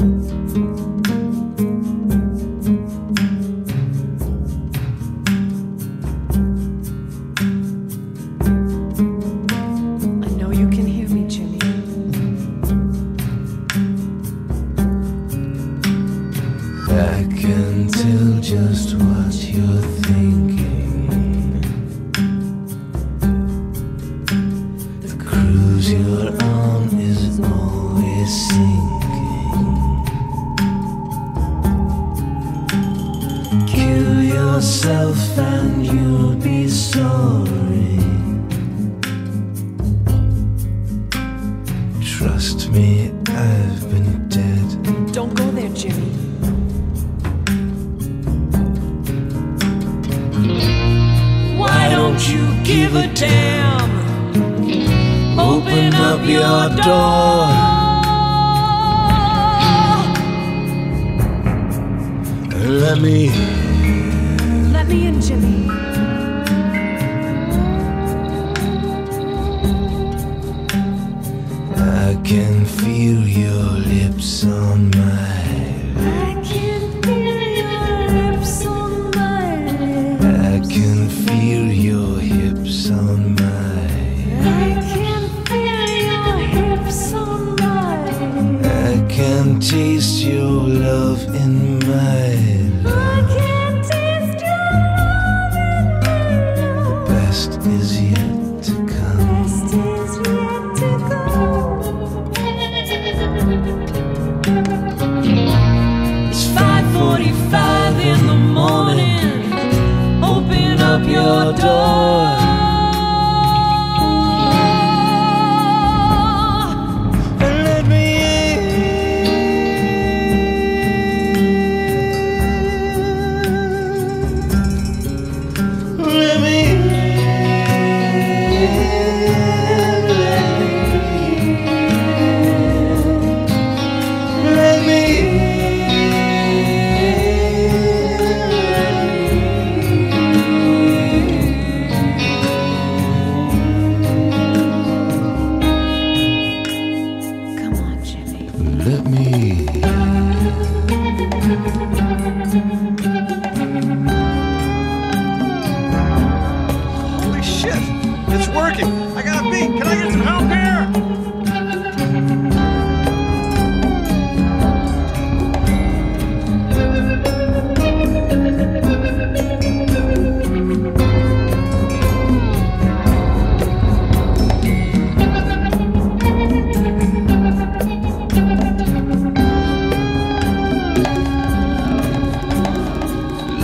I know you can hear me, Jimmy. I can tell just what you're thinking. Yourself and you'll be sorry. Trust me, I've been dead. Don't go there, Jimmy. Why don't you give a damn? Open up your door. Let me me in, Jimmy. I can feel your lips on my I can feel your lips on my I can feel your hips on my I can feel your hips on mine. I can taste your love in my is yet to come. Best is yet to come. It's 5:45 in the morning. Open up your door. Working! I got a beat! Can I get some help here?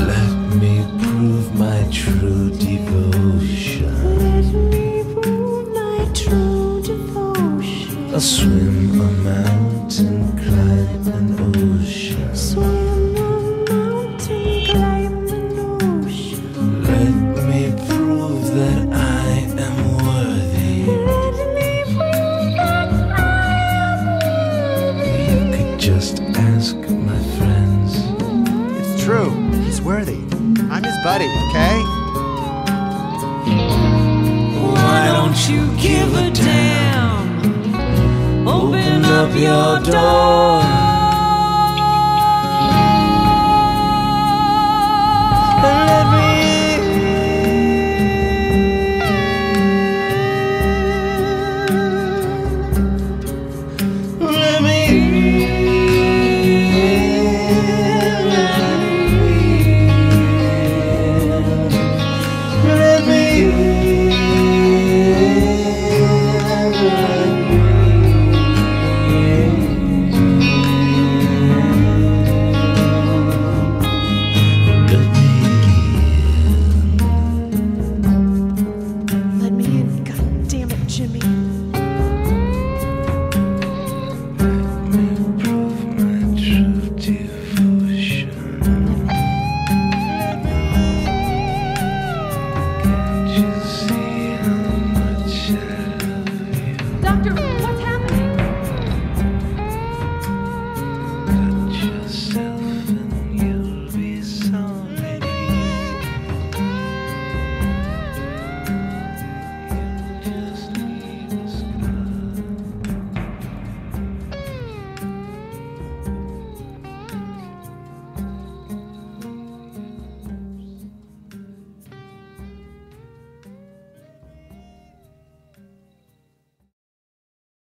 let me prove my true devotion. I'll swim a mountain, climb an ocean. Swim a mountain, climb an ocean. Let me prove that I am worthy. Let me prove that I am worthy. You could just ask my friends. It's true. He's worthy. I'm his buddy, okay? Why don't you give a damn? up your door.